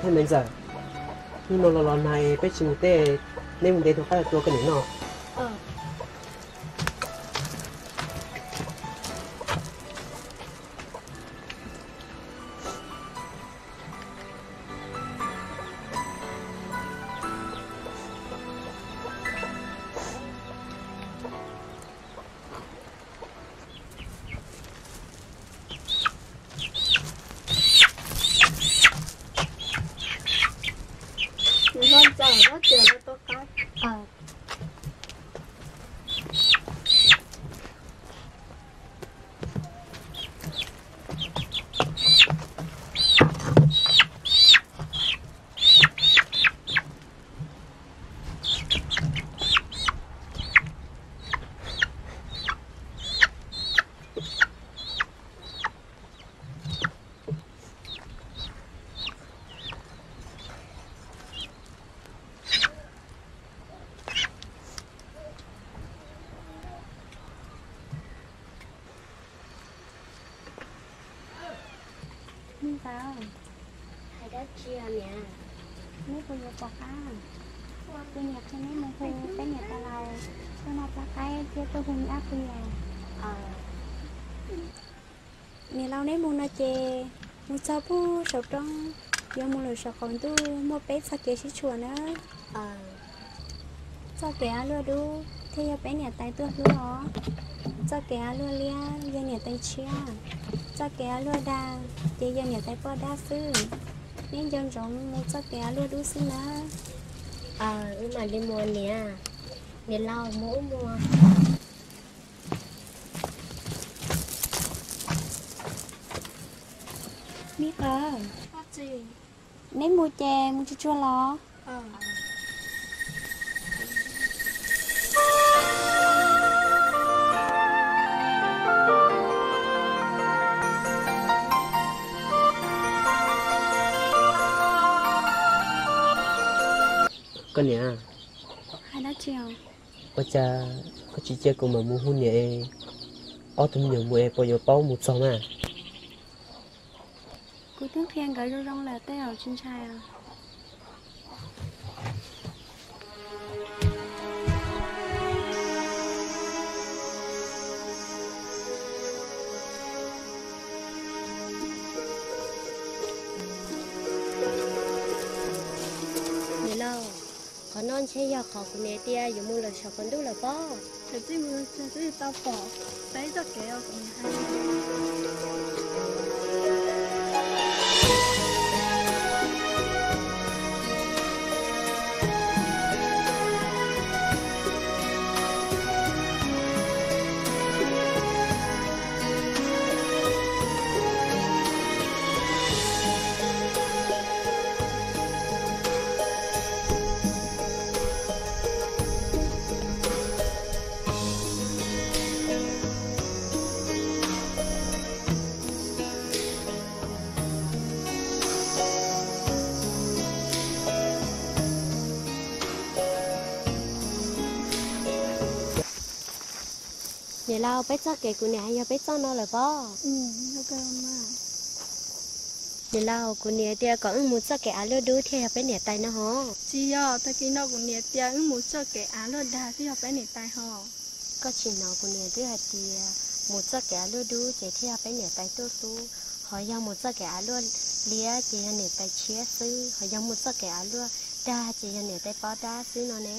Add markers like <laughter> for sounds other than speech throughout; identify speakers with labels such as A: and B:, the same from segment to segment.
A: มีก็แค่นั้นจ้ะนี่นอนรอในไปชิ
B: Sao bố sầu trong Giờ mong lời sầu còn tu Mô bé sa kê xí chùa nữa.
C: Ờ
B: kê á lùa đu Thế giờ bé nhà tay lùa hó. Sa kê á lùa lia Giờ nhà tay chia. Kê á lùa đa Giờ giờ nhà tay bó đa sư. Nên dân rộng sa kê á lùa đu sư nữa
C: ờ nhưng mà đi mua nè. Nè lau mũ mua
D: Gì?
B: Nếu mua chè, mua chua chua lò
D: Ờ.
A: con nhỉ
B: Hai đó chiều.
A: Có cha có chị chơi cùng mà mua hôn nhỉ ở tụi nhiều mua bao nhiêu bao một số mà
B: Thức khen gửi rong rong là tới ở trên trai à
C: có non chơi giờ khó của nè tia dùng mua lời sao còn đủ là bao
D: Thế chứ mưa thế chứ tao bỏ. Đấy cho kéo cũng hay.
C: Lau bé cho kể của nè hay bé cho nó là bao
D: Ừ, cơ mà.
C: nè lau của nè tia có ứng một cho kể alo đu thì bé nè tay nó hó
D: Chỉ do ta kia nó cũng nhiệt tia ứng một cho cái á luôn đà thì học bé này tai ho.
C: có chỉ nó của nè thứ hai tia một cho kể alo đu chỉ thì bé nè tay tôi tu. Họ giờ một cho kể alo lia chỉ nè tay chia sư. Họ giờ một cho kể alo đa chỉ nè tay bao đa sư nó nè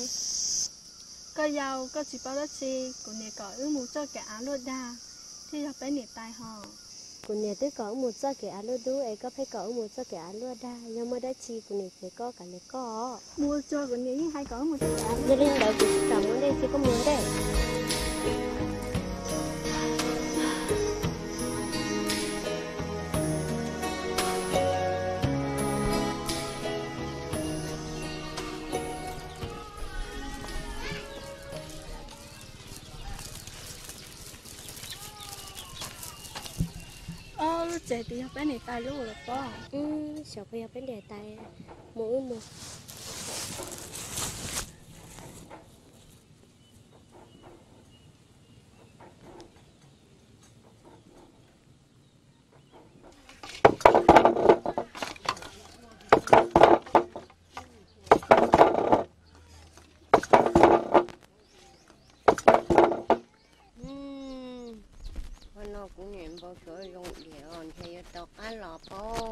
D: Có giàu có chỉ bao đó chi. Cũng nhiệt có ứng một cho cái á luôn đà thì học bé này tai ho.
C: của nè tới có một cho kể alo đu ấy có phải có một cho kể alo đa. Nhưng mà đã chi của nè phải có cả lẽ có.
D: Mua cho cũng nhiệt hay có một cho cái á
C: gia đình đâu cũng cảm ơn đây chỉ có muốn đây
D: trẻ thì học bên này tai luôn là bao.
C: ừ sợ bây học bên đề tay, mỗi một
E: bao số dùng điện thì tao cá lọ bố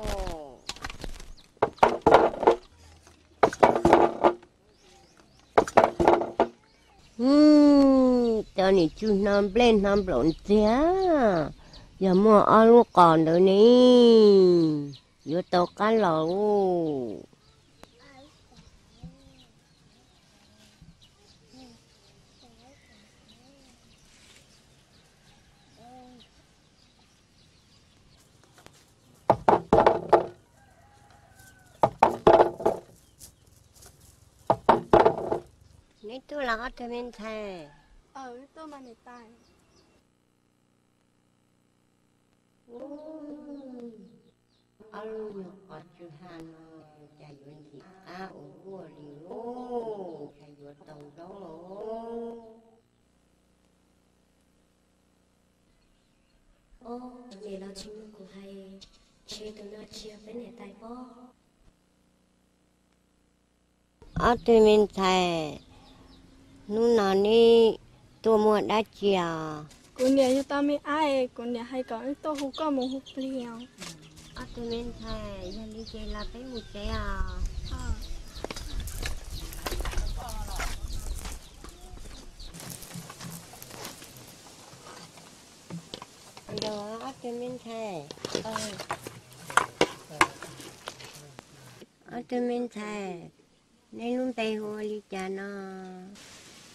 E: Ừm, chú năm lên năm lộn tía giờ mua ăn lúc còn nữa nè. Giờ tao cá lọ Nít tôi là có thêm thề
D: ờ tôi mà này tài.
E: Alu yo kacuhan cayu di a ubu di lo cayu tong dong lo
C: ô vậy là chim của hay chia từ nó chia với nè tay bó.
E: Ở trên bên thề nu nào ni tôi mua đã chia
D: cô nè cho tao mới ai cô nè hay có tôi hú có một hú liều
E: ở trên bên thề giờ đi chơi là bé một chơi à.
D: Ờ
E: đó ở trên bên thề ờ ở trên bên thề. Nên luôn tay hoa đi cha nó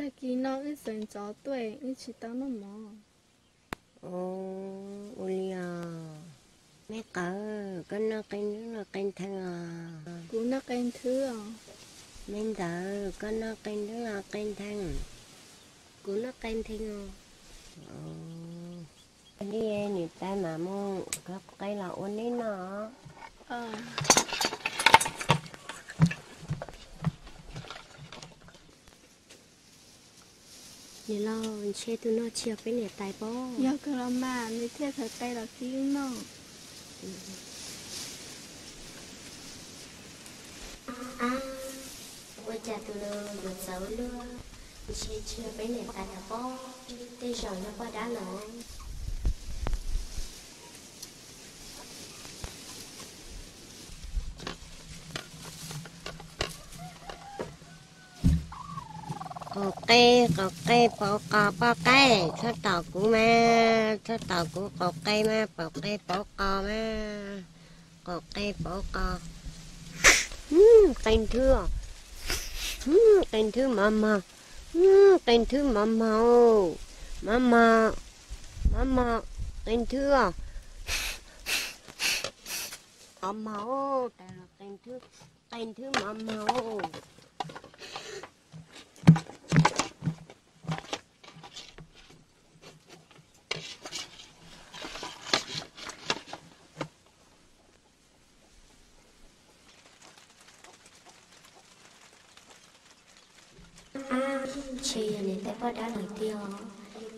D: ta kỳ nó ít dần gió tuổi ít chỉ tao nó mò
E: ồ ôi à mẹ cỡ cái nó cái nước là cái thằng à
D: cô nó cái thứ à
E: Mình thở có nó kênh đó là kênh thằng Của nó kênh thằng Ờ Đi em thì ta mà mua cây là ôn đi nó
D: ờ
C: vậy là chia từ nó chia với nè tay bó
D: giờ cái là mà như thế thật tay là khí nó
C: à bây giờ từ nó được sáu luôn chia chia với nè tay là bó giờ nó qua đá nó
E: Có cây, có cây, bỏ cò, bỏ cây Sao tàu của mẹ Sao tàu của có cây mà Bỏ cây, bỏ cò mà Có cây, bỏ cò Ừm, Kênh thưa Ừm, Kênh thưa mama Ừm, Kênh thưa mama Mama Mama Kênh thưa Mama Đây là kênh thưa Kênh thưa mama
C: à chia nè tay bó đá lời tiêu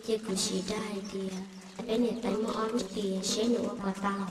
C: chia của chị đai thì với nè tay mò ăn thì sẽ nụ qua tao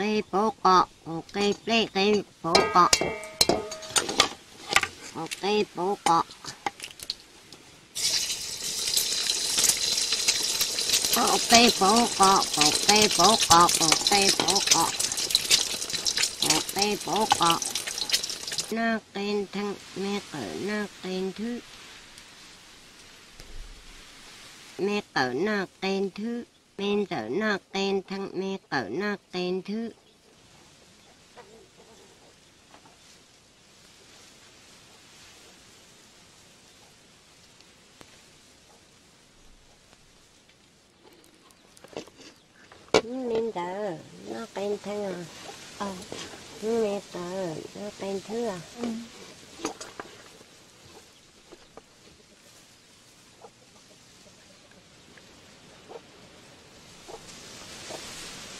E: cây bố cọ một cây cây bố cọ một cây bố cọ một cây bố cọ một cây bố cọ một cây bố cọ một cây cọ nó thằng mẹ cỡ nó cây thứ. Mẹ cỡ nó cây thứ. Bên tờ nó tên thằng mẹ cỡ nó tên thứ nên tờ nó tên thằng à ờ mẹ tờ nó tên thứ à
D: ừ.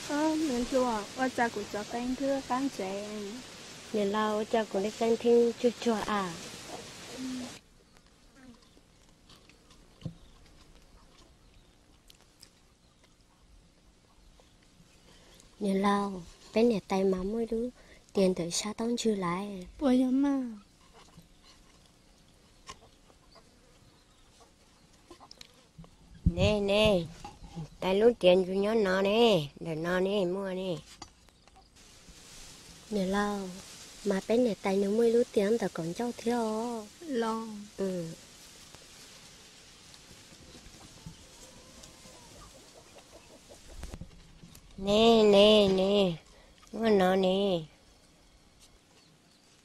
D: ơ nên chùa ở cha của cho tên thưa cán trẻ
E: nên lâu cho cô lấy tên thiên chua chua à? Nên lâu bên này tay mà mới đứa tiền từ xa tông chưa lại?
D: Bùa giống mà.
E: Nè nè tay lúc tiền cho nhớ nó nè để nó nè mua nè
C: nè lâu mà bên này tay nó mới lú tiếng tao còn cháu thiếu.
D: Lo.
C: Ừ.
E: Nè nè nè mua nó nè.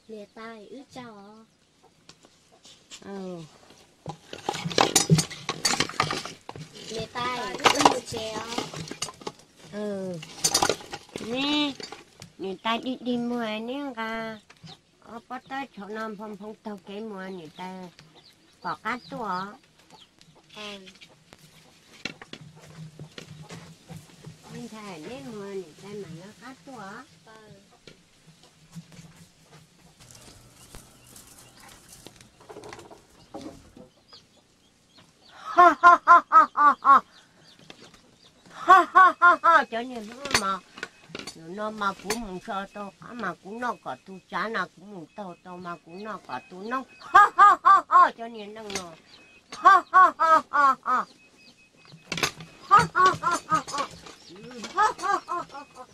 C: Nè tay ứ cháu
E: ừ.
C: Nè tay một chéo
E: ừ. Nè người ta đi đi mua nè cả ở bắt tới chỗ nam phong phong tàu cái mua người ta có cá tua
C: à
E: mình thấy nên mua người ta mà nó cá tua ha ha ha ha ha ha. Ha ha ha ha. Cho nên nó mà nó mà cũng muốn cho tôi mà cũng nó có tu chả nào cũng muốn tao tao mà cũng nó có tu nó ha ha ha ha cho nên nó nó ha ha ha ha ha. Ha ha ha ha ha. Ha ha ha ha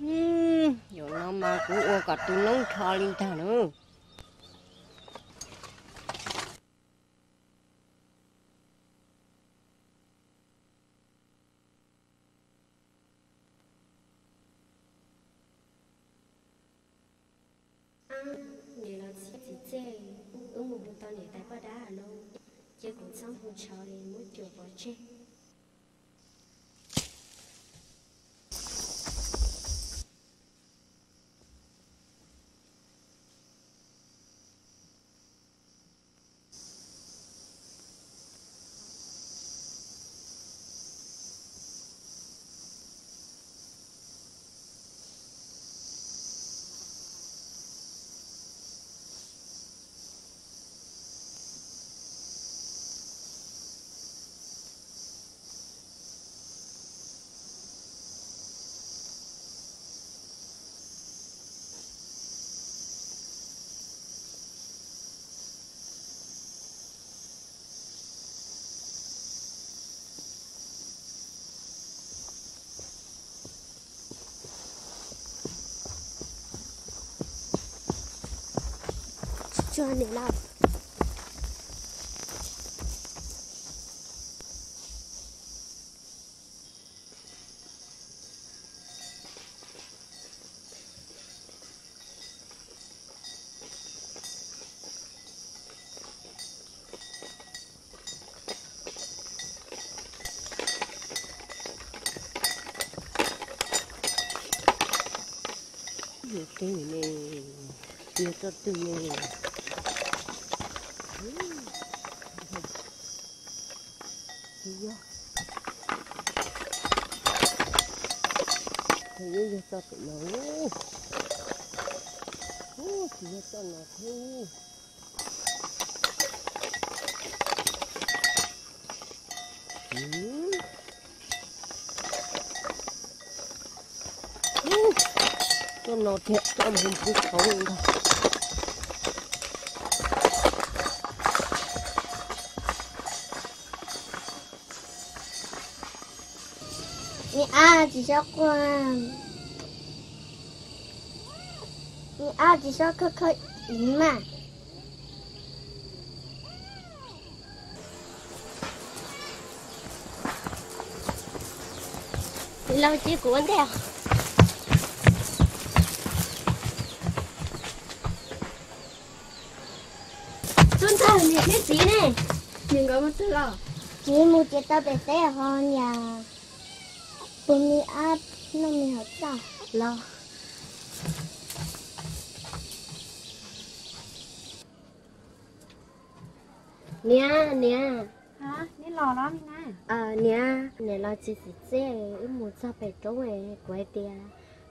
E: Ừ, rồi nó mà cũng ô cả tu nó thò linh thằng nữa
C: ঝড়ের মধ্যে পড়ছে chơi để
E: làm cái này, cái này, cái. vô. Thì vô cho tụi nó. Thì vô cho nó thôi cho nó thiệt cho mình không biết
B: xấu 啊，几小罐，你啊，几小克克赢嘛？
C: 你老几滚掉！chúng ta hình như biết gì này.
D: Nhưng có một thứ là
C: chỉ một chiếc tàu bé xe hơn nhà. Bùm đi áp Nó mình hợp sao Lo. Nè, nè
B: hả? Đi lò đó nè
C: Ờ, nè, nè lo chỉ chỉ xe một sao phải trống ấy quay tia.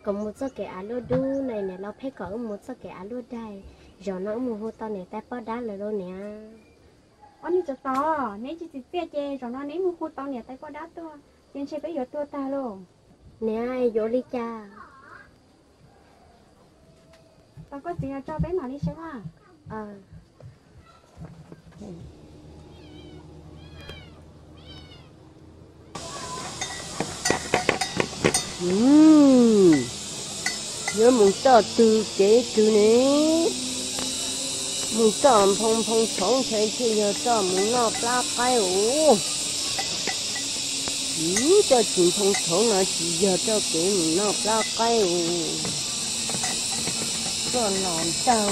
C: Còn một sao cái alo đu này nè lo phải có một sao cái alo đây rồi nó một hồ tao này ta bao đá rồi luôn nè
B: anh cho to nếu chỉ chỉ xe chê rồi nó nếu mua khu tao nhà tay có đá tua trên xe bây giờ tua ta luôn.
C: Nè vô đi cha?
B: Tao có tiền cho bé mà đi xem à
C: ờ.
E: Ừm. nhớ muốn cho từ kế từ nè. Muốn cho phong phong sống thế thì giờ cho muốn nó ba cái ủ chỉ cho chuyện phong sống là chỉ giờ cho cái nó ba cái cho làm sao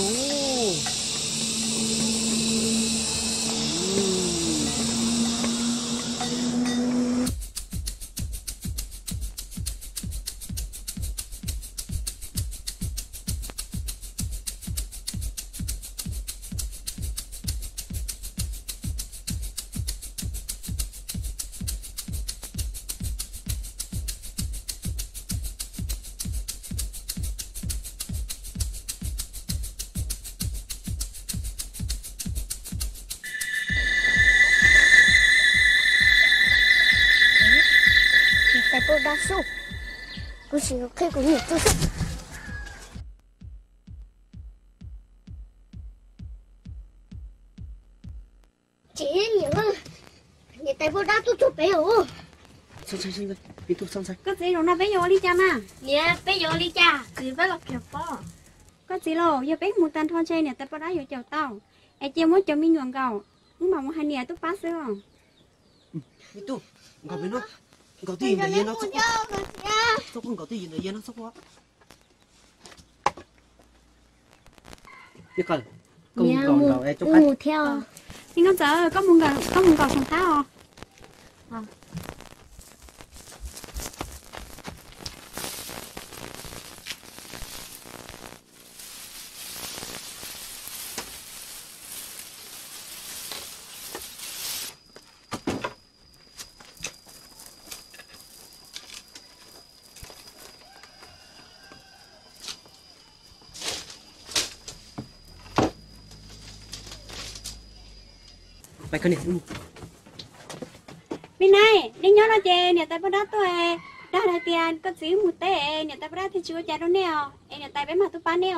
A: đi tu xong xong
B: có gì rồi nó bé vô đi cha mà
C: nè bé vô đi cha.
D: Chỉ với là kiểu bò.
B: Có gì lo giờ bé một tan thon chơi nè tay có đá vô chào tao. Ai chơi muốn cho mình nhuận gạo. Nhưng mà một hai nè tôi pass rồi
A: đi tu gặp bên nó gặp tiền là yên nó sốc quá. sốc không gặp tiền là yên nó sốc quá. Biết cần cùng còn đầu em khách.
C: mua theo.
B: Nhưng con sợ có muốn gạo có muốn gạo xong tháo không
A: mày cần
B: bên này đi nhớ nó chơi nhà tay có đá tôi đó là tiền, có gì một té, nhà tay có đá thì chưa chơi đâu nè. Em tay bé mà tôi bán nè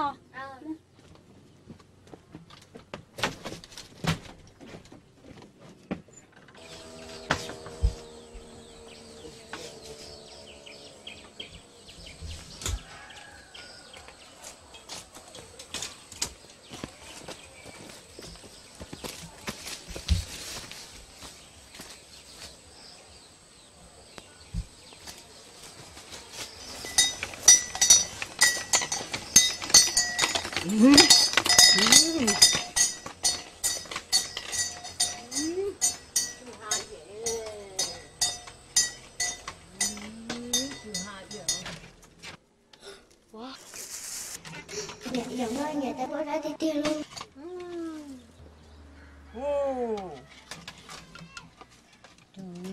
C: nhà giờ nơi nhà tại cô đa đi tiêu luôn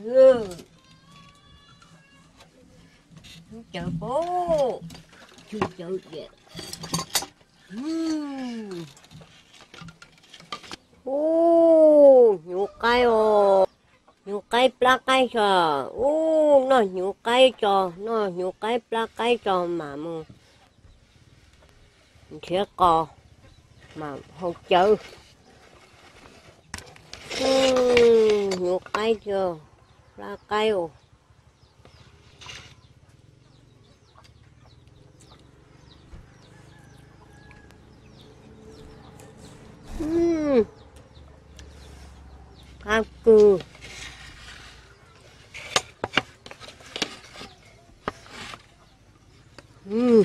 E: Ừ. Chờ bố Chưa chờ kìa Ừm. Ô, nhiều cây ồ nhiều cây cho. Ô nó nhiều cây cho nó nhiều cây pla cây cho mà mù sẽ cò mà không chữ Ừm, nhiều cây trò pla cây ồ Ừm. Cam Ừ.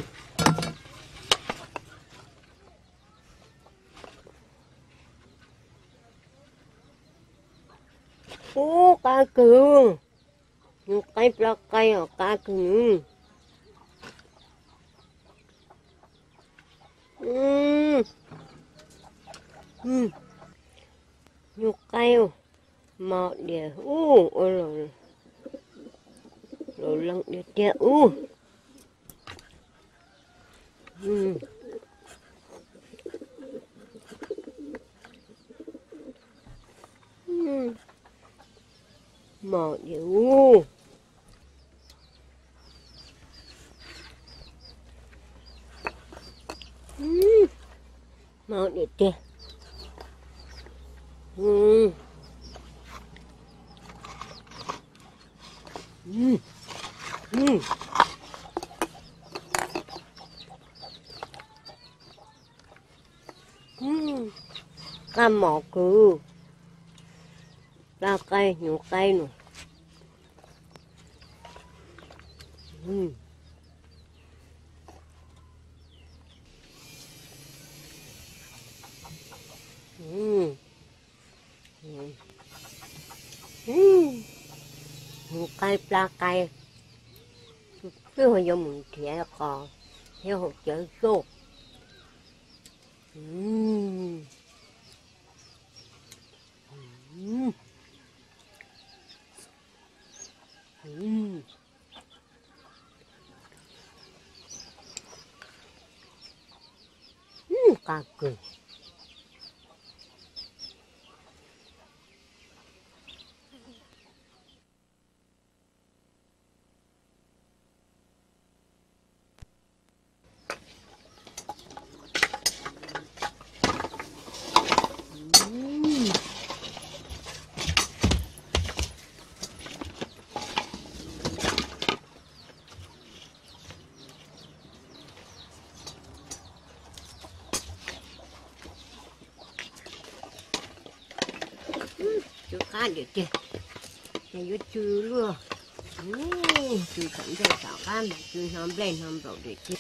E: Ô, cá cường. Một cây, block cây ở cá cường. Ừ. Ừ. Nhục cây mọt để u ôi rồi rồi lăng để trẻ u ừ. Ừ. Mà để u ừ ừ ừ ừ cá mỏ cứ ra cây nhổ cây nè ừ ừ ừ cây pla cây cái hồi giờ mình trẻ cò theo hộp chữ số ừ ừ ừ ừ cá cừu chú cá được chưa này vô chưa luôn chú cảm thấy sao cá mà chú hôm lên hôm rồi được chứ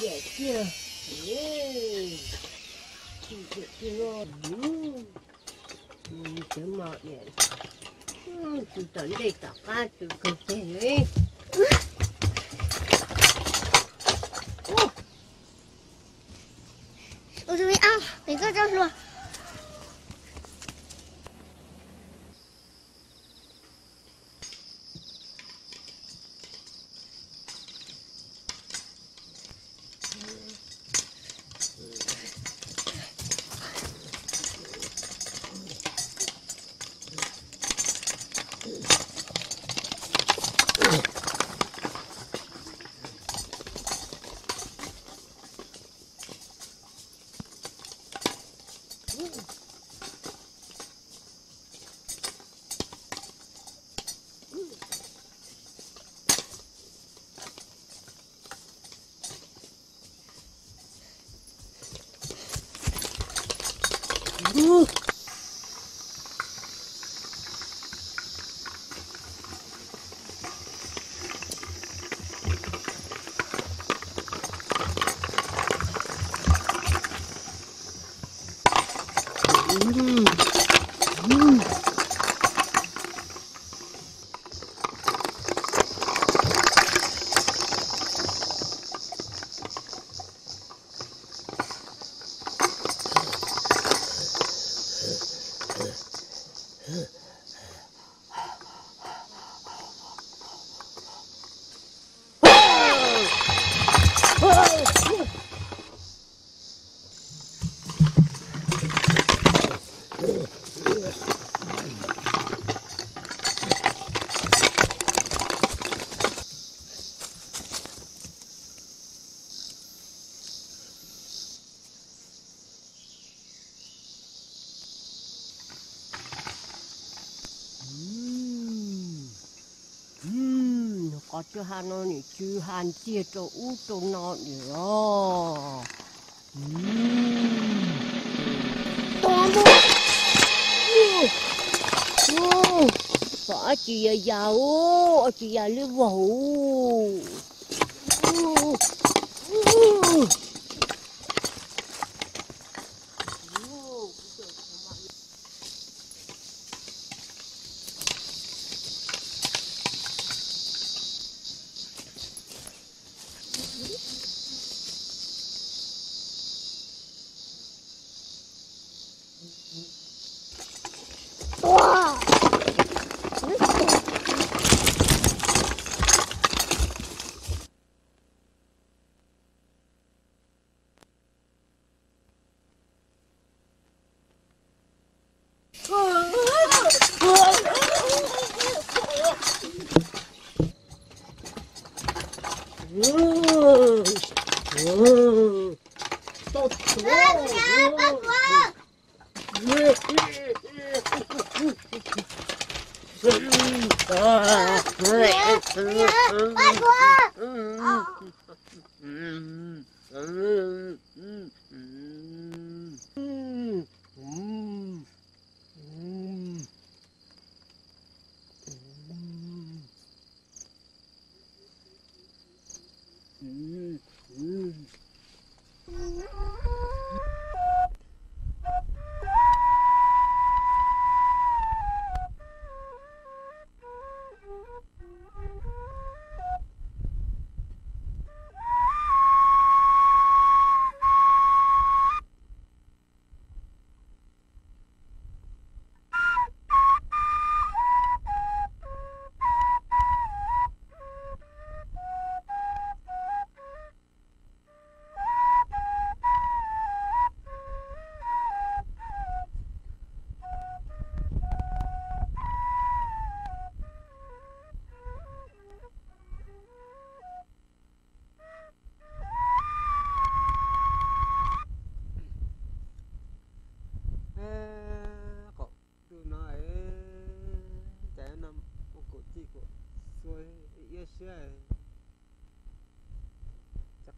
E: dễ chưa dễ chưa chú mọ vậy chú tới đây tạo cá chú không thể
C: 这个站。是说。
E: Ừm, nó có chưa han nó nhỉ chứ chia cho u cho nó nhỉ đó có chị giàu chị giờ lưu
A: vũ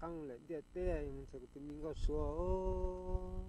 A: chắc lại địa tê mình sẽ tự mình có số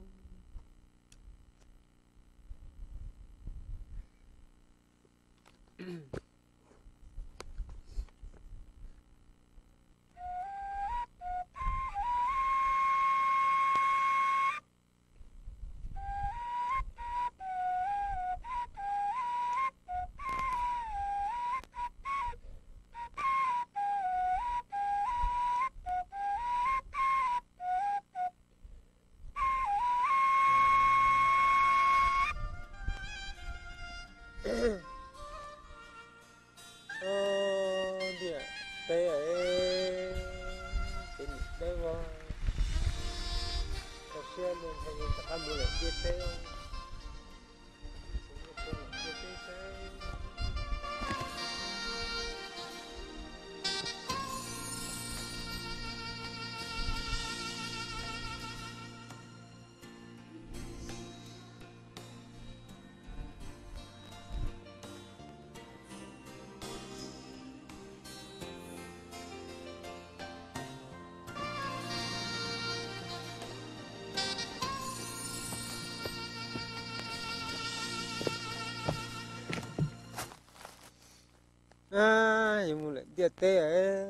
A: những tê ấy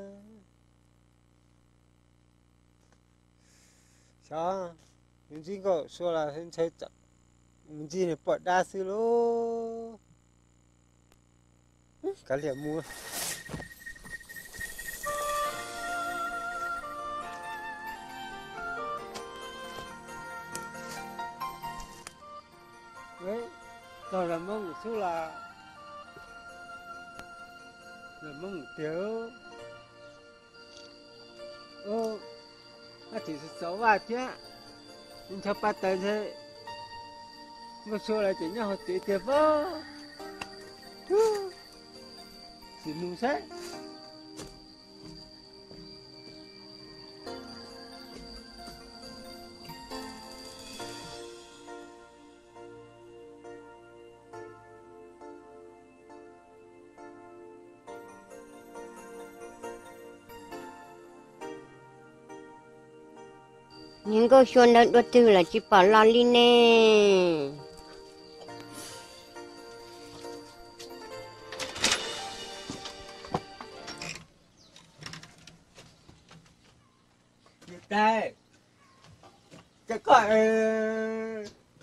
A: sao những gì có số là hiện chơi chậm. Những gì này bỏ đa sư lô. Cả liệm mua. Là chứ. Nhưng cho bắt tới thế? Một số là chỉ nhau tỷ tiền vô chỉ nung sách
E: những câu chuyện đó đôi từ là chỉ bỏ lo đi nè
A: đây cái có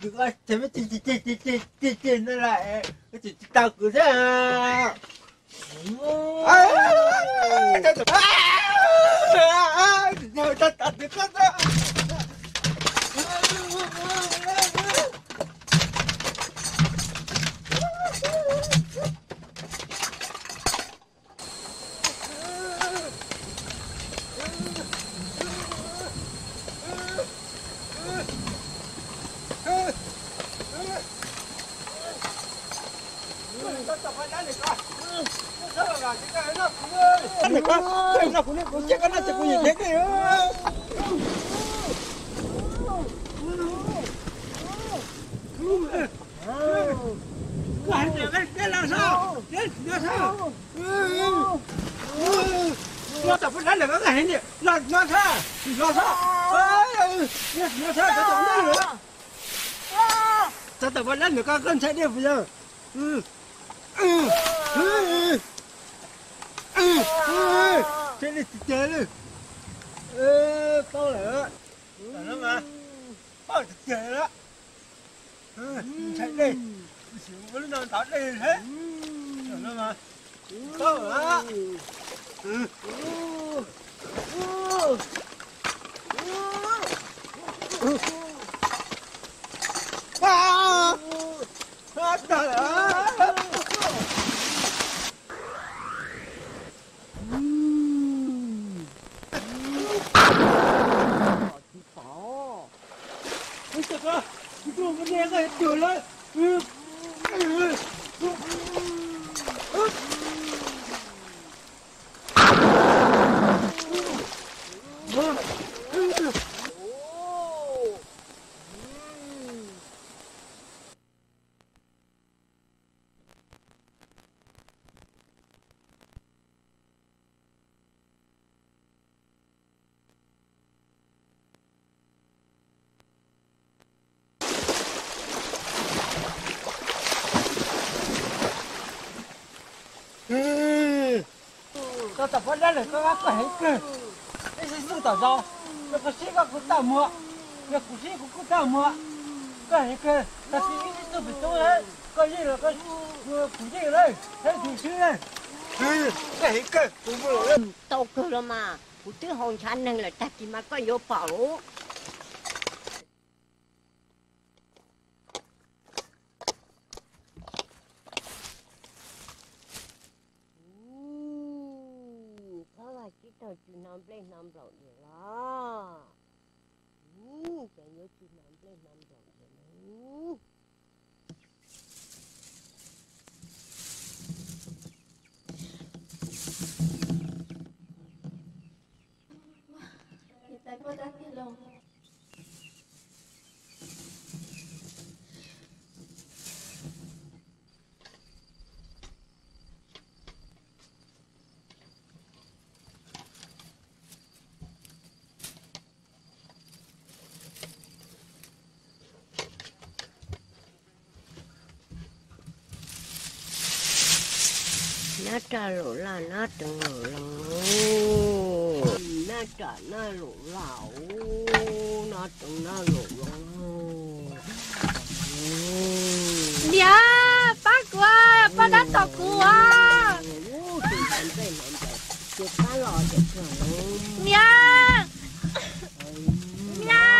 A: đừng có thế mới chỉ chỉ chỉ chỉ chỉ chỉ chỉ nó lại cái chỉ tao cứ thế à tao tao tao tao tao tao Này con, cái nào cũng cũng chắc nó sẽ cũng như thế kìa. Cái này cái cái là sao? Cái sao? Nó tập phát được cái này nhỉ? Nó nó sao? Nó sao? Nó sao? cái tập nó nữa. Nó tập phát được cái con chạy đi bây giờ. Ừ. chế đi. Chạy đi. ê bao lửa là nó mà. Bao thực chế đó. Ừ chạy đi. Chỉ có nó tao đi thế. Là lắm mà. Bao lửa ừ à à trời ơi Ôi trời ơi, tôi vẫn nghe cái trời lên. Ừ. Ừ. Ừ. Tao tập vấn đề cái có các phải cười. Cái gì sự tỏ do. cái cái sĩ cũng tạo cái Nó cũng sĩ cũng cũng tạo mượn. Cái gì cười. cái cái cái cái bị tôi đấy. Cái cái cái cái cái cái cái cái cái cái cái cái Cái gì cười. Cũng vừa đấy.
E: tao cơ rồi mà của thứ hồn chán năng là ta chỉ mà có vô bảo Sao là chỉ tao chỉ nằm lên nằm rồi vậy là Ừ, chẳng nhớ chỉ nằm lên nằm rồi vậy
D: Hiện tại cô đã tiết lộ
E: na cha lỗ la na từng lỗ là na cha na lỗ lão na từng na lỗ là
D: Dạ, bác qua, bác đã tọc quá
E: Chị cá lò chị trời
D: Dạ, dạ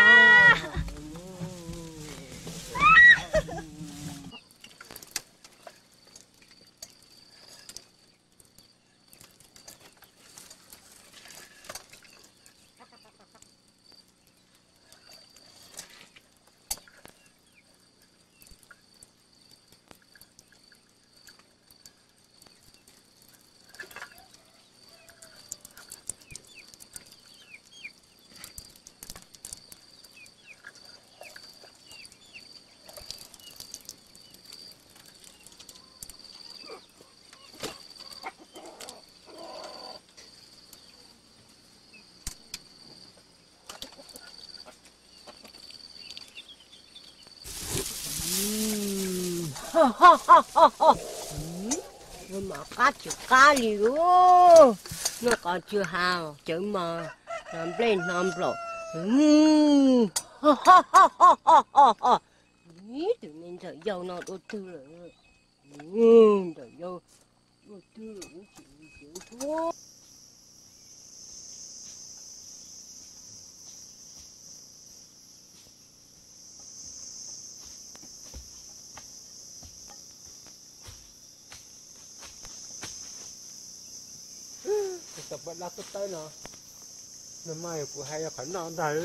E: nhưng mà cá chữ cá liu nó còn chưa hào chữ mà làm lên làm rồi Ý, tự nhiên thời dâu nó đôi tư rồi thời dâu đôi tư rồi chịu chịu thua
A: đã vận lạc tới nó. Nó mai của hay là khẩn non đấy.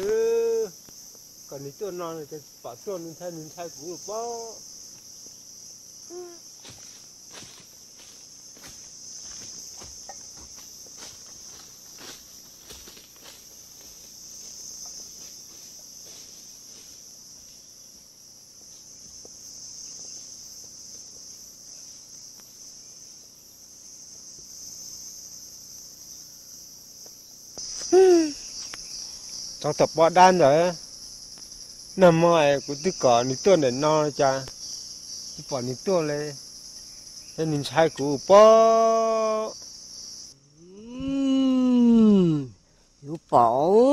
A: Còn đi tôi non thì bảo tôi nên thay nên thay cũng được bao. Trong tập bỏ đan rồi nằm ngoài của tôi cỏ nít tôi để no cha. Tôi bỏ nít tôi lên. Nên nhìn sai của bỏ
E: 有宝。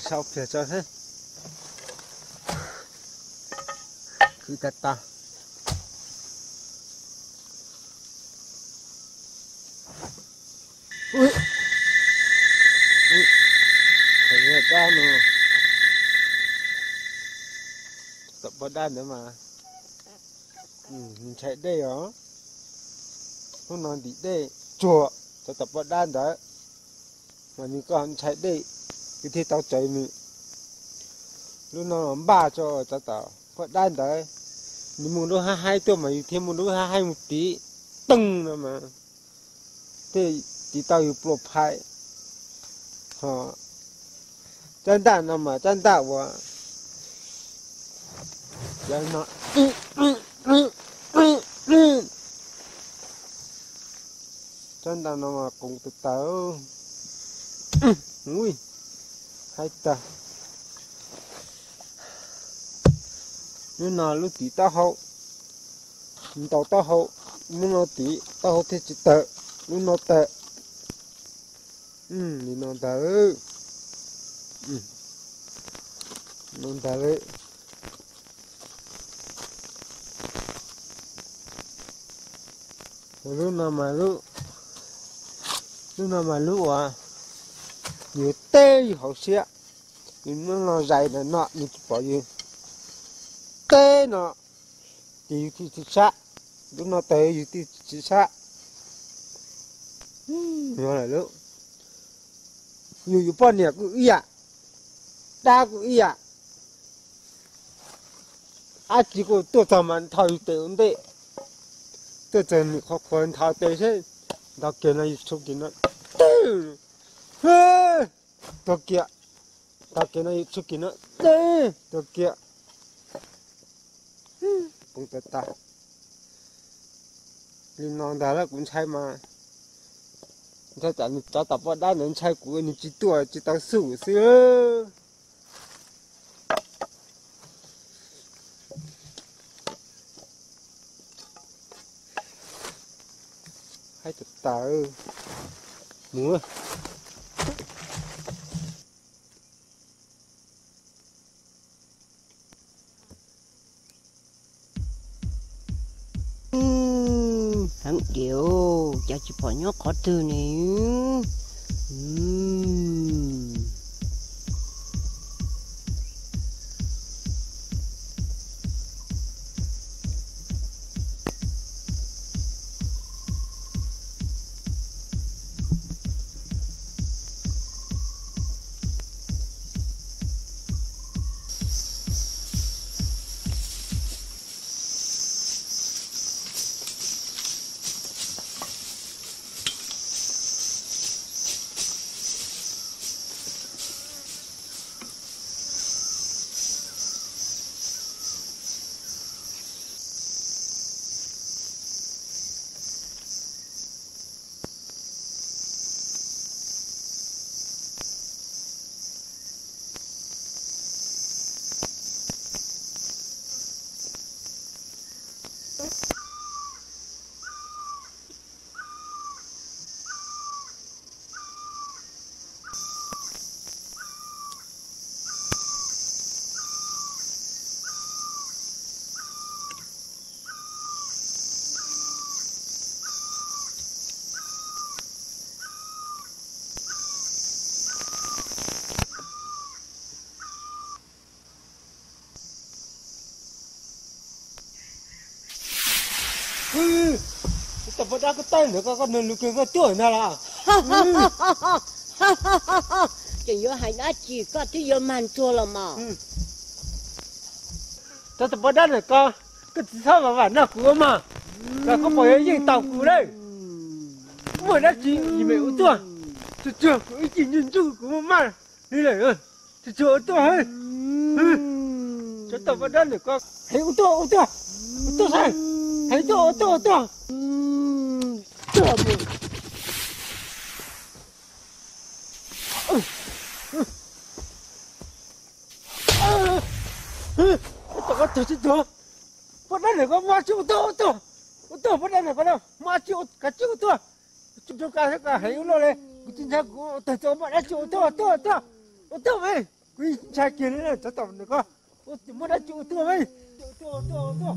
A: Sau phía cho thế? Cứ tắt ta ui. Ui. Thấy người ta nữa tập vào đan nữa mà. Ừ, mình chạy đây đó không nói đi đây chùa tập vào đan đó, mà mình còn chạy đây cái thế tao chạy mình lúc nào làm ba cho tao tao có đan đấy nhưng muốn nó hai hai tôi mà thêm muốn nó hai hai một tí tưng nữa mà thế thì tao yêu pro phải họ chân đạn nó mà chân đạn wa chân nó chân đạn nó mà cũng tự tao ui hai ta nếu nào lúc tí ta hậu tàu ta hậu nếu nào tí ta. Hậu thì chỉ tờ lúc nó tờ ừ thì nó tờ ừ nó tệ đấy lúc nào mà lúc lúc nào mà lúc à như tê, như hậu xe nhưng nó nó dày là nọ, như bỏ như tê nọ. Thì thì thì xa lúc nó tê thì thì thì xa nó là lúc. Như như bọn nhà cũng ý à. Đa cũng ý à. À chỉ có tôi thầm ăn thao tệ ổn tệ tôi chân khó khăn thao tệ thế. Đó kia này chụp kia nó đó kia đó kia nó chụp kia nó đó kia cũng tất ta. Liên non đó là cũng sai mà. Cho chẳng cho tập vào đá nên sai của 你 chỉ tuổi chỉ tao sủ xưa hai tập tà ư múa
E: hắn điều cho chị bỏ nhóc khó từ này
A: vào đá cái tay nữa các con nên cái cái tuổi này là. <laughs>
E: Chỉ có hai đã chỉ có thứ giờ màn chua là mà.
A: Cho tập đá này con. Cái sao mà bản nào của mà. Là có phải những tàu của đây mà đã chỉ gì? Mày ô tô chưa chưa cái chỉ nhìn chung của mà đi này ơi chưa chưa ô tô hay cho tập đá này con. Thấy ô tô ô tô ô tô sao thấy tô ô tô ô tô mù tôi tôi tôi tôi bắt đây có ma chịu tôi tôi tôi bắt đây có đâu ma chịu cả chịu tôi chúng tôi cả cả hay lo chính xác của tôi tôi bắt đây chịu tôi tôi tôi tôi vậy quý trai kia cho tao được không tôi bắt đây chịu tôi vậy tôi tôi tôi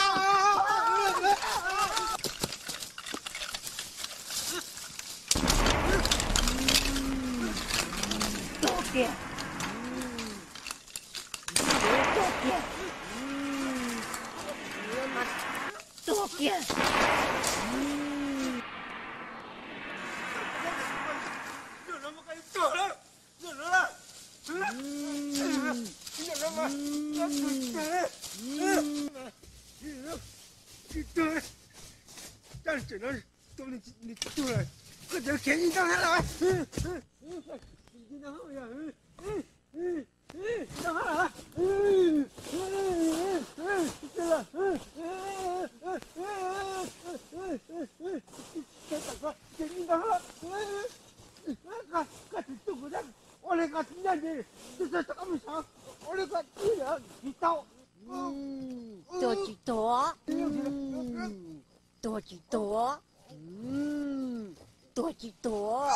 A: 给嗯。左边有人不可以走嗯。嗯。嗯。只能是你你丢了快点赶紧让他来嗯。嗯。嗯。Dodgy dog.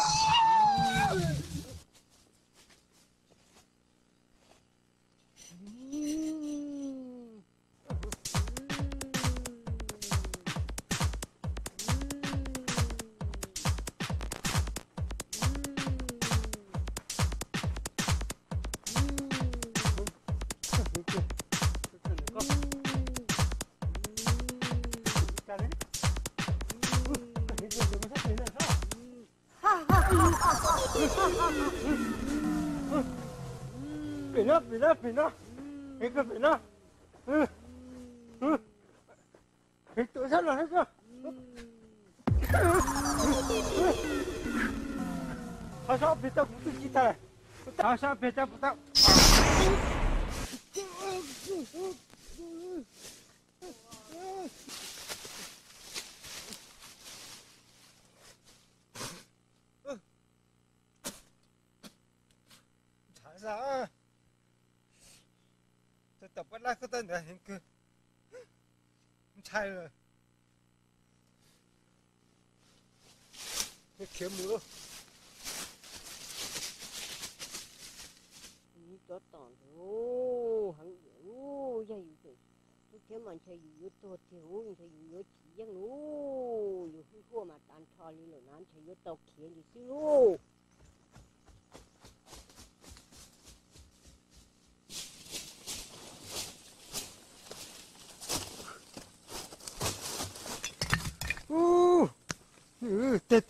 A: 肥呢？没个肥呢？嗯嗯，哎，等下来一个。好像别再不是鸡蛋了，好像别再不到。 물어.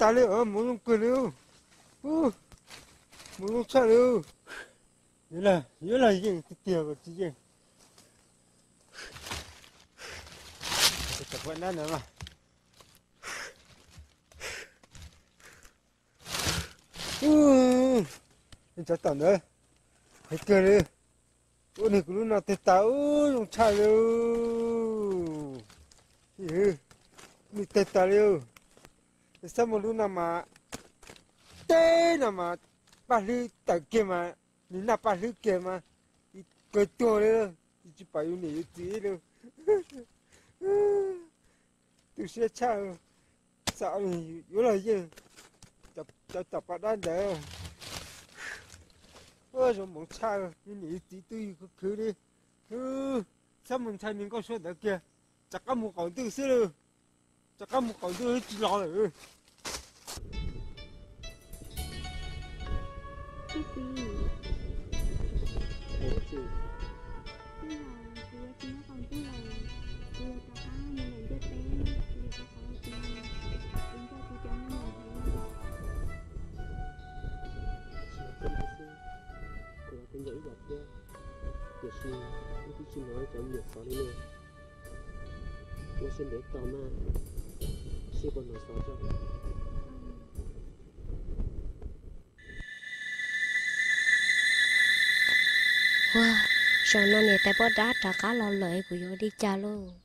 A: ta liệu ơ muốn lông cười liệu muốn lông sợ liệu nghĩa là nghĩa là gì cái tiền của chị gì tập quen đã nữa mà nên cháu tận đấy hết cười đi ôi này cũng lúc nào tết táo dùng chai liệu thì mình tết táo liệu samo luna ma te na ma pali ta ke ma? Ni na pali ke ma? I ko to le i chi pa yu ni yu ti le tu se cha sa ni yu la ye ta ta ta pa dan de ơ rồi một cha ni ni ti tu yu ko ku đi sao mình thay mình có số đó kia chắc có một cậu tư xí luôn chắc có một cậu tư chỉ
B: lo rồi
A: tôi chỉ nói cho nhiều xin để tao mà xin con nói sao cho.
C: Wow, sao nó nè tay bó đá trả cá lo lợi của yo đi cha luôn.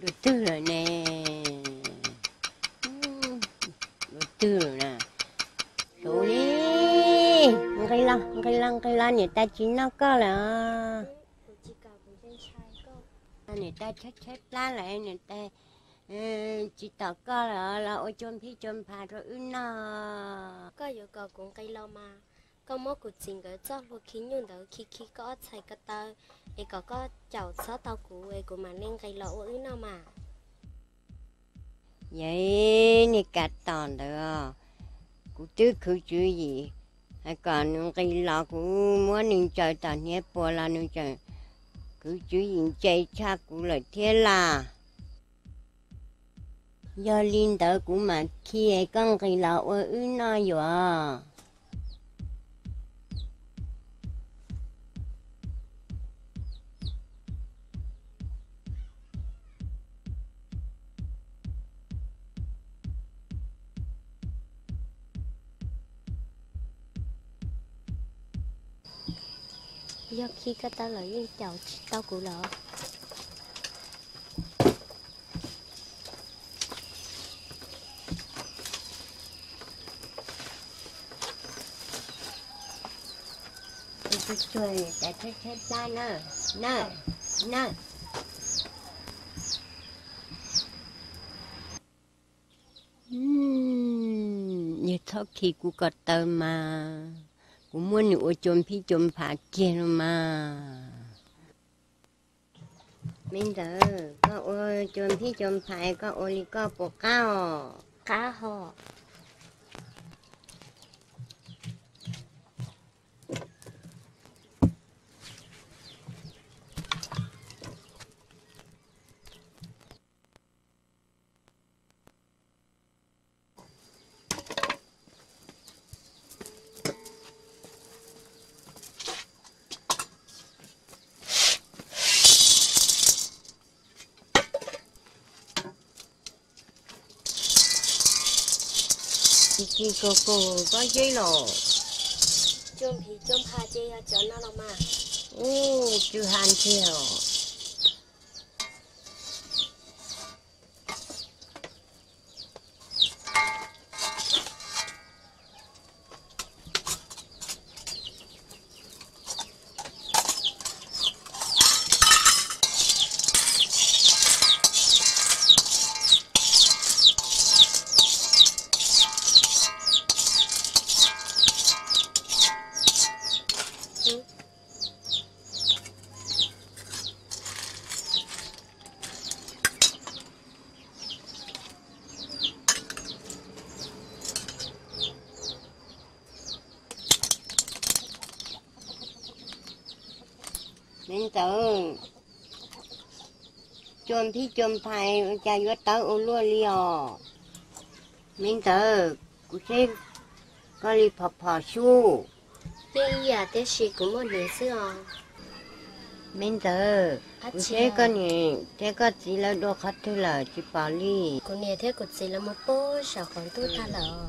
E: được tư rồi nè. Ừ, tư rồi nè. Số đi cây lăng cây lăng cây lăng người ta chín nó có là người ta chết chết lá lại người ta ừ, chỉ tao có là là ôi chôm phi chôm phà rồi ư nó
C: có yêu cầu cũng cây lâu mà có mỗi cuộc chiến cái cho lúc khi nhung đầu khi khi có chạy cái tơ ấy có có chậu sáu tao cũ ấy của mà nên gây lỗ ấy nó mà.
E: Vậy nè cả tòn được cụ tư cứ chú gì? Hay còn cái lỗ của muốn nên chơi tòn nhé bò là nên chơi cứ chú gì chơi cha của lại thế là. Do linh đó của mà khi ấy con cái lỗ ấy nó rồi
C: do khi cái tao lợi yên chậu tao cũ lọ
E: cái chơi tại chết chết ra nè nè nè. Như thóc thì cũng có tờ mà cũng muốn nữa chôm phi chôm phá kia rồi mà mình giờ có ô chôm phi chôm phá có ô li có bộ cao
C: cá họ
E: chị chị cô cô có giấy lò
C: chôm thì chôm pha chê cho nó lo mà
E: ô chú hàn theo chôm thì chôm phải cha vô tớ ô lúa liò nên tớ cũng sẽ có li phò phò su
C: bây giờ thế gì cũng một nửa xưa
E: nên tớ
C: à
E: cũng sẽ có nè thế có chỉ là đồ khách thôi là chỉ bảo li
C: cô nè thế cô chỉ là một bố sao còn tôi ta lỡ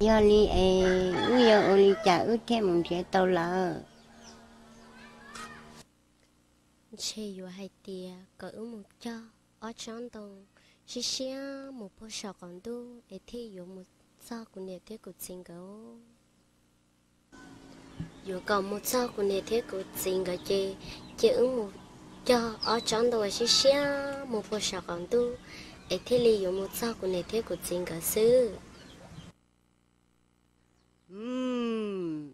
E: giờ li ê u giờ ô li chả ước thêm một chế tàu lợ
C: chê yu hai tia, có ưu một cho. Ở trong tông. Chỉ xia một bộ sọ còn đu. Để thi yu một sao của nè thế của chính gấu. Yu còn một sao của nè thế của chính gấu chê. Chê ưu một cho. Ở trong tông chỉ xia một bộ sọ còn đu. Để thi li yu một sao của nè thế của chính gấu sư.
E: Ừm.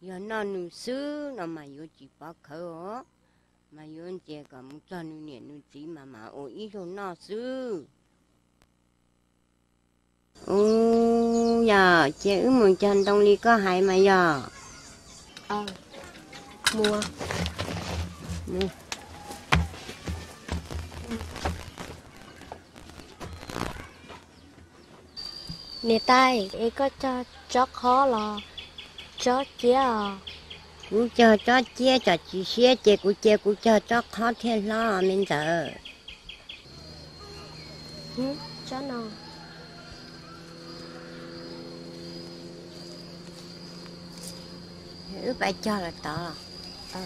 E: Giờ nó nu sư nó mà yo chỉ bao khờ mà yo chế cả một cho nu nhẹ nu chỉ mà mà ô ý rồi nó sư ô giờ chế ứ một chân đông ly có hại mà giờ?
C: Ờ mua.
E: Nè.
C: nè tay ấy có cho cho khó lo cho chia à
E: cú cho cho chia cho chỉ xía chế cú chế cú cho cho khó thiên lo mình giờ
C: cho nào?
E: Ứ phải cho là tỏ
C: ờ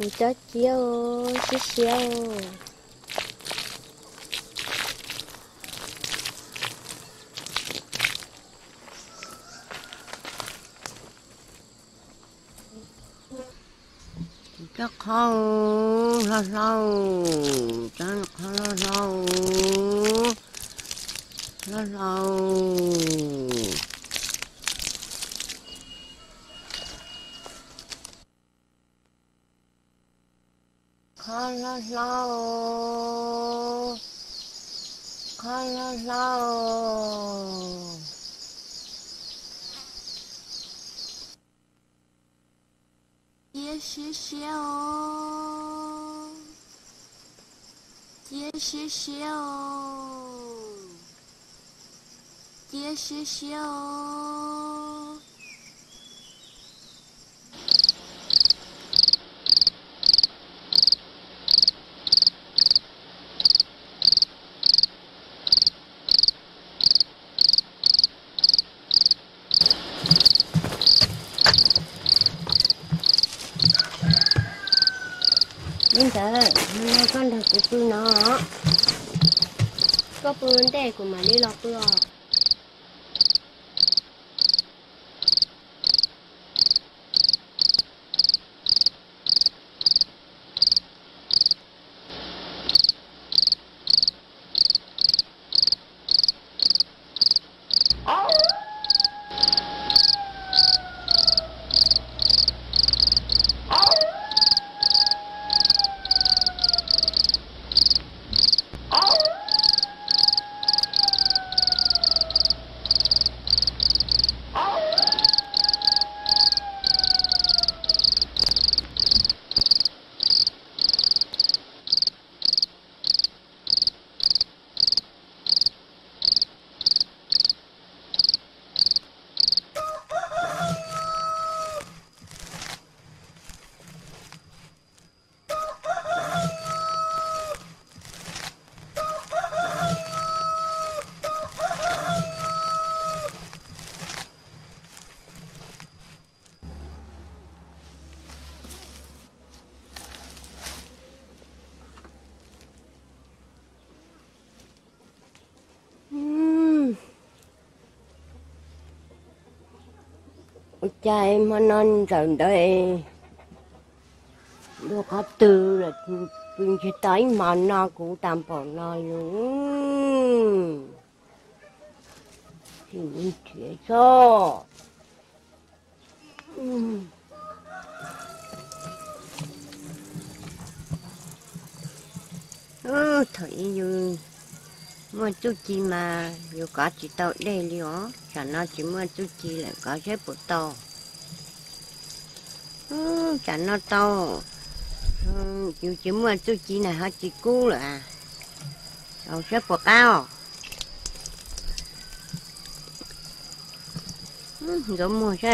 C: Mình cho chiếu xíu xíu
E: cho khó lo lo cho nó khó lo lo lo lo khó lo lo khó lo lo
C: Chia xíu xíu Chia xíu xíu Chia xíu xíu
E: Bây giờ nó con thật của tôi nó
C: Có bướn để của mà đi lọc cha
E: em anh anh rồi đây. Được có tư là mình chế tới mà nó cũng tạm bỏ nó luôn. Thì mình chỉ cho. Ừ. ừ Thôi như mua chút chi mà, dù có chỉ tội đây liệu cho nó chỉ mua chút chi lại có xếp bột to chả nó to. Ừ, chịu chịu mà tôi chỉ này họ chỉ cú là đầu xếp của cao ừ rồi mua chứ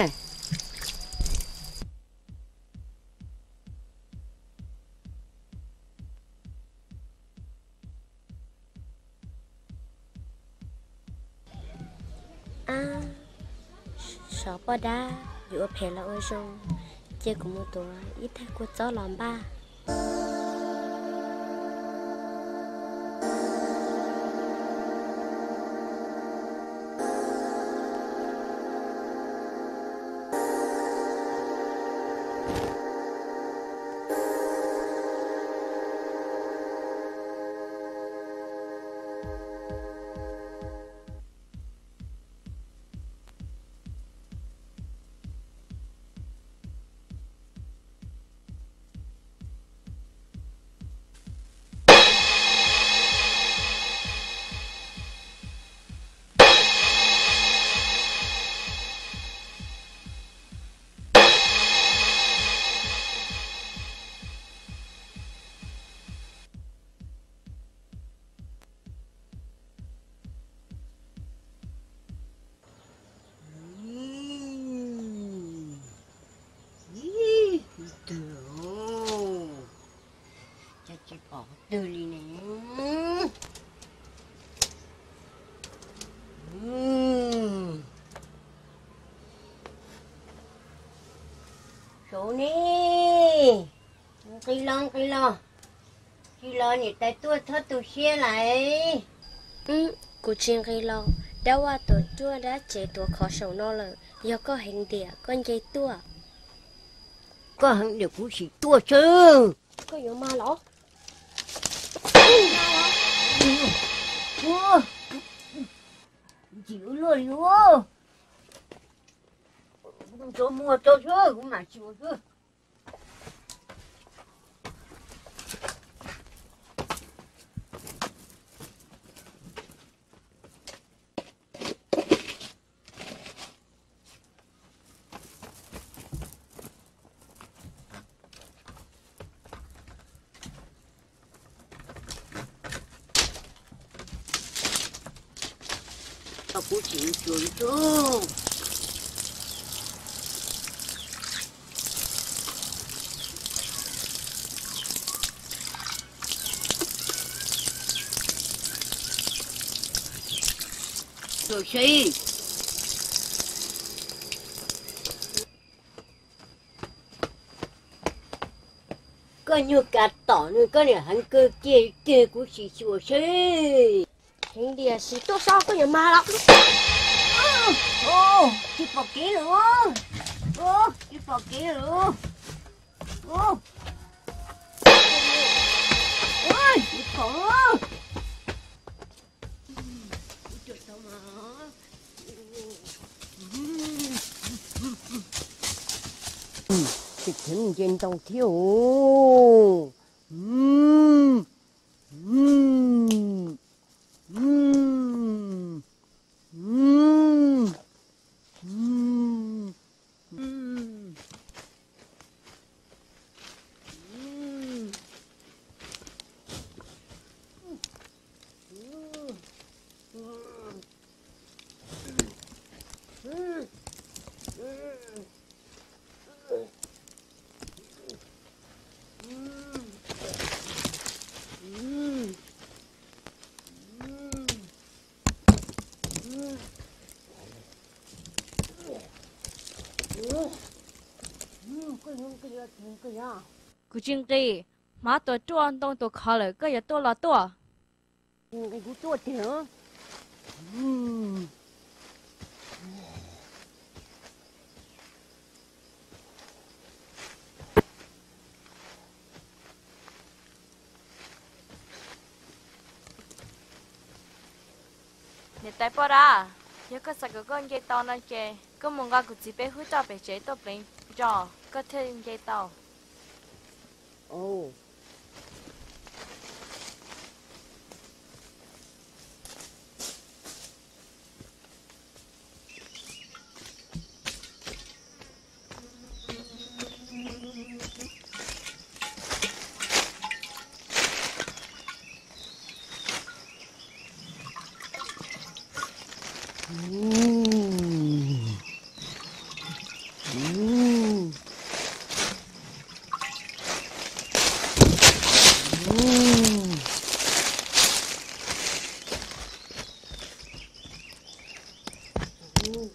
C: à sợ bò đá. Dù phải là ôi rồi chỉ có một tuổi ít thay của gió làm ba
E: thì tay tua thoát tu xe lại.
C: Ừ cụ chuyện gây lo. Đã qua tổ chua đã chế tổ khó sầu nó rồi giờ có hình địa con dây tua.
E: Có hẳn được cũng chỉ tua chứ?
C: Có yếu ma lỏ
E: chịu luôn luôn cho mua cho chứ cũng mà chịu chứ Tao cũng chịu chuồn chứ rồi gì? Có như cả tỏ nữa có nhà hắn cơ kia kia của chị chùa xí.
C: hình địa sĩ tốt sao có nhà ma lắm
E: Ô, chị bỏ kế luôn. Ô, chị bỏ kế luôn. Ô. Ôi, chị bỏ. Trời sao mà. Chị thỉnh trên tàu thiếu. Ừm.
F: Má tổ chuan tông tổ khó lời cái giờ tổ là
E: cú tuột thì hả? Ừm.
F: nè tại bao ra giờ có sao cái con dây tàu này kì có muốn gặp cái gì bé hút cho bé chế tổ bên cho có thêm dây tàu
E: Ồ. Ừm. Ừm.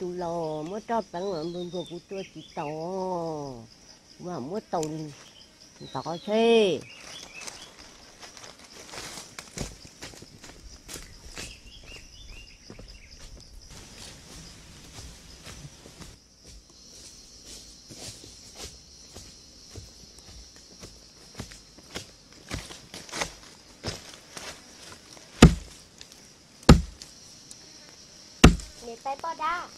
E: Lò mới cho bạn mà mình của tôi chỉ tò mà mới tàu tỏ
C: thế, tay bó đá.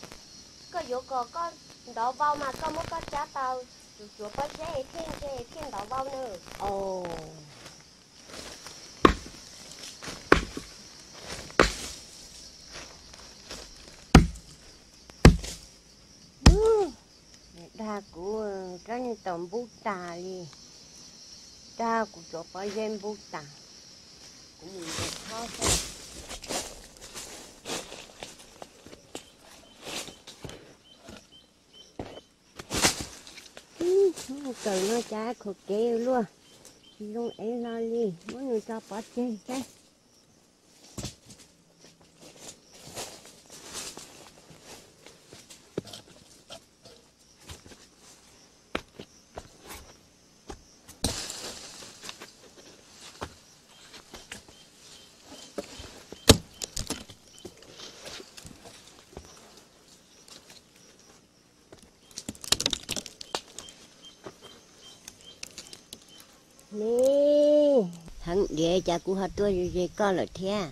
C: Có dụ có có đổ vào mà có muốn có trả tàu chủ chủ có dễ thiên dễ thiên đó bao nữa
E: ồ. Đa của cái tổng bút tà đi. Đa của chỗ phải dân bút tà. Cũng mình được khó khăn từ nó cha khổ kêu luôn. Luôn em lo đi muốn người cho bỏ chơi cái nè thằng cha cụ họ tôi gì con là thế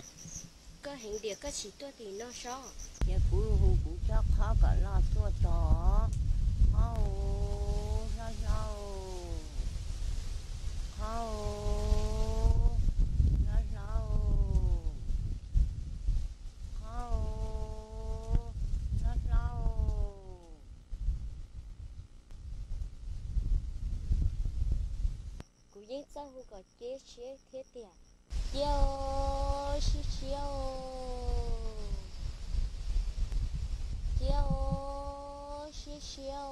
C: có hình địa có chỉ tua thì nó so
E: cha cụ hù cụ cho khó cả lo tua tỏ khâu sao sao khâu sao sao khâu sao sao
C: yên sao hú có chế chế thế tiệt chiêu xí chiêu. Chiêu xí chiêu.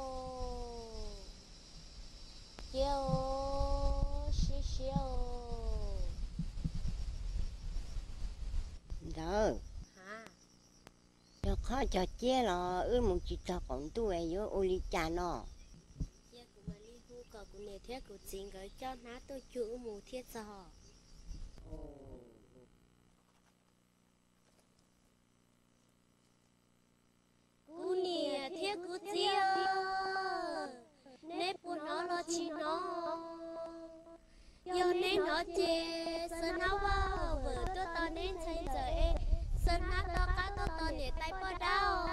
C: Chiêu xí chiêu.
E: Đó
C: hả?
E: Cho khó cho chế là ư một chỉ cho còn tu ấy vô ô li cha nó
C: giờ cú mà đi hú thiết của nè chính cái cho nó tôi chữ mù thiết sao cú nè thiết cú chia nếp của nó lo chi nó. Giờ nên nó chê sân nó vào vừa cho tao nên thấy giờ ê sân nó to cá to to nè tay bơ đau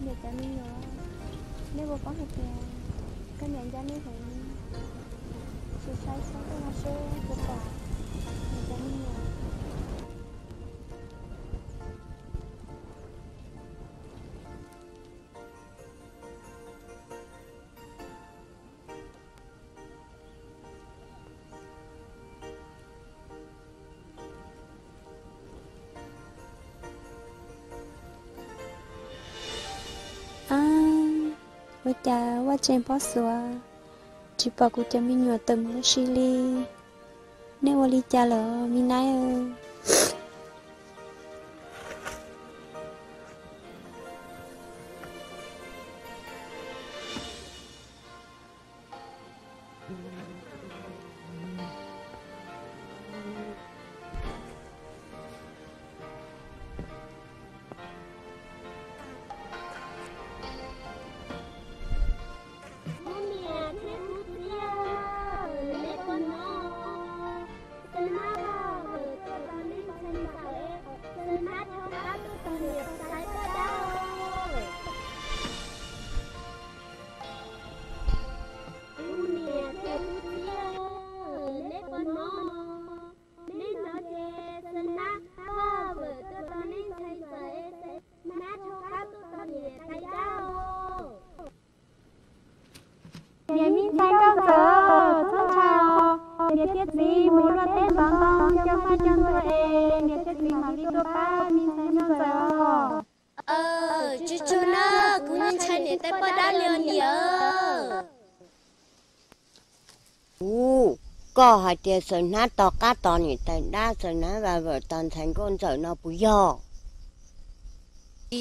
B: nhà cha mình nữa nếu bố có một nhà cái nhà cha mình phải sự sai sót cái nó sẽ vô quả cha wa chen po sua. Chỉ bảo của cha mi nhỏ tầm nó xí li nếu wa li cha lỡ mi
C: nói
E: ơi có hai tia sợ nát to cá to nhỉ tại đa sợ nát và vợ toàn thành con sợ nó bù yo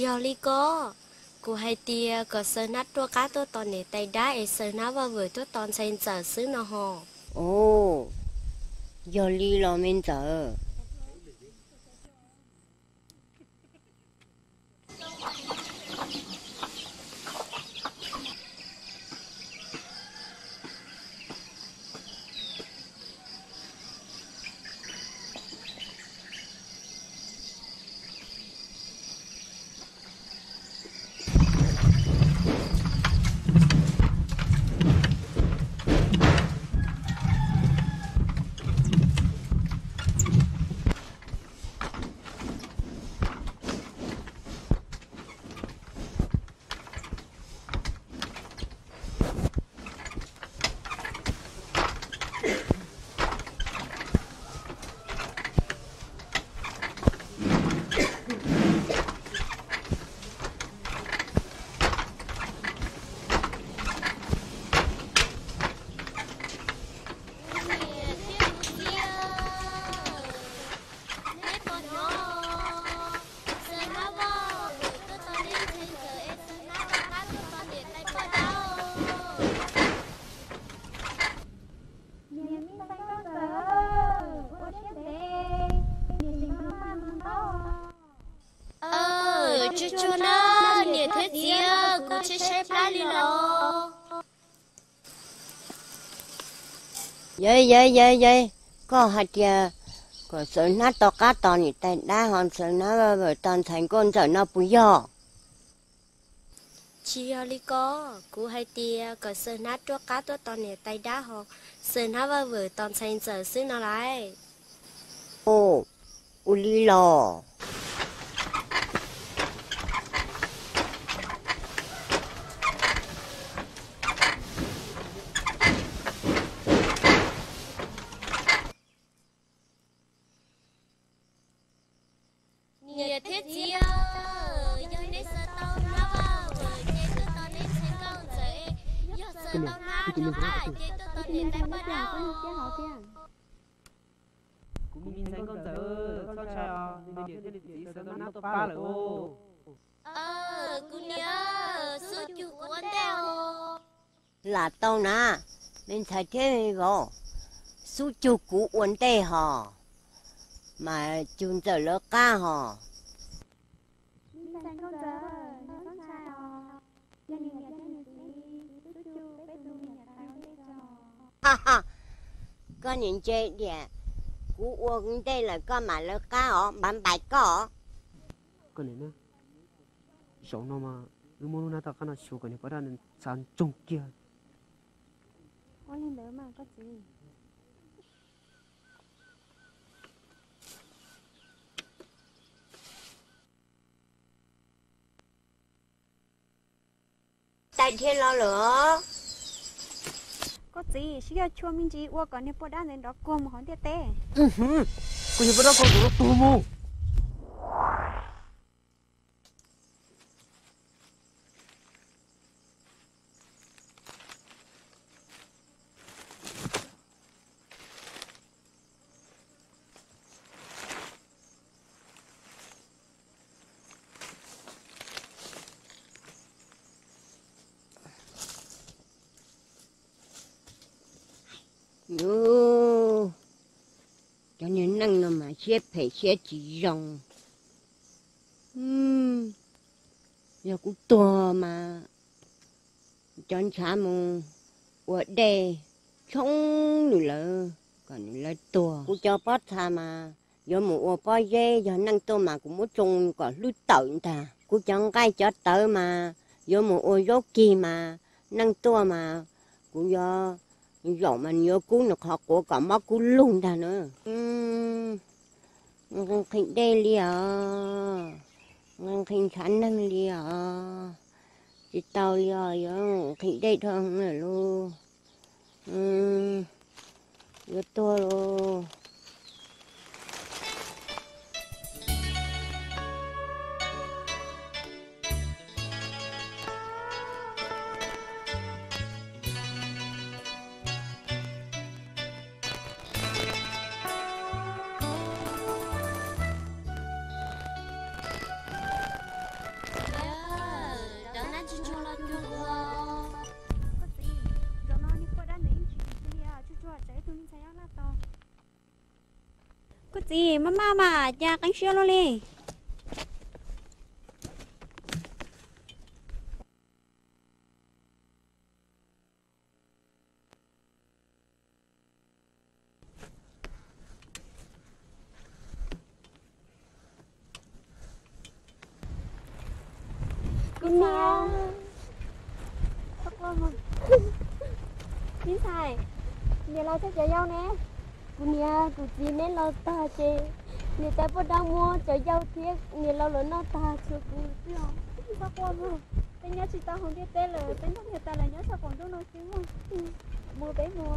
C: yo li có. Cô hay tia có sơ nát tua cá tôi tòn để tay đá ấy sơ nát và vừa tôi tòn sen giờ xứ nó hồ
E: ồ yo li lo men giờ
C: ờ chú chú nó nhiệt thiết gì cũng chết chết lá đi lo
E: dây dây dây dây. Có hai tia có sợ nát to cá to nhỉ tại đa hòn sợ và vợ toàn thành con sợ nó bù yo
C: chị yo li có cô hay tia có sơ nát tua cá tôi tòn để tay đá sơ nát và vừa tòn sen giờ xứ nó lại.
E: Ồ u li
A: rồi ô
C: ờ cô nhớ số chú anh đeo
E: là tao nè mình thấy thế rồi su chu cú uốn tê hò mà chun giờ lỡ ca hò. Ha ha. Con nhìn chơi địa cú uốn tê là con mà lỡ ca hò bán bạch có
A: cái này nè sống nó mà cứ muốn nó ta cái nào số cái này bắt đầu sản trồng kia
B: Ôi lên đỡ mà có gì
E: tại thiên lo lửa
B: có gì xí ra chua mình chỉ qua còn nếu bỏ đá nên đó qua một hòn tiệt tê
A: cái gì bắt đầu con nó tù mù
E: Yo, cho nên xếp phải xếp chỉ rồng. Hmm, giờ cũng to mà. Cho anh xã mù, ở đây, không được là, còn là to. Cũng cho bớt thà mà, giờ mù ở bao dê, giờ năng to mà cũng muốn trông có lút tợn ta. Cũng chẳng cái cho tớ mà, giờ mù ở dốt kỳ mà, năng to mà, cũng giờ dạo mà nhớ cú nó khó của cả mắt cú luôn ta nữa ngang thịnh đê lìa. À ngang thịnh khán năng li à chỉ tao li à thịnh đê thường là luôn
B: vô ừ. tua luôn
C: mà cha cánh xưa luôn đi. Con nè Thật luôn mà Chính sai Nhà lo chắc chạy nhau nè. Con nè Cụ gì nên lo ta Nè ta bắt đang mua chạy nhau thiết Nè lo lo nó ta chưa cụ Thật luôn. Mà Tên nhớ chị ta không biết tên là Tên nhớ người ta là nhớ sao còn đâu nó chứ Mua bé mua